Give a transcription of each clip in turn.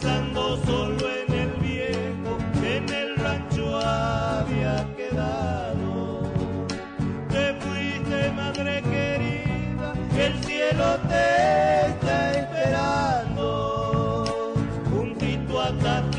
pensando solo en el viejo en el rancho había quedado. Te fuiste, madre querida, el cielo te está esperando. Juntito a tarde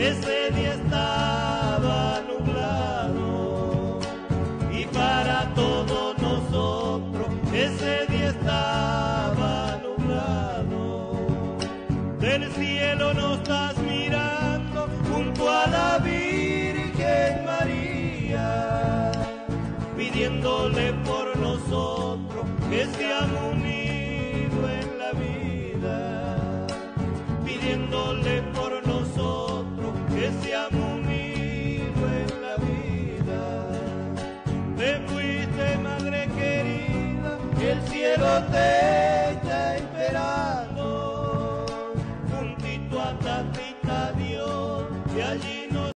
ese día estaba nublado y para todos nosotros ese día estaba nublado. Del cielo nos estás mirando junto a la Virgen María, pidiéndole por nosotros que seamos unidos. El cielo te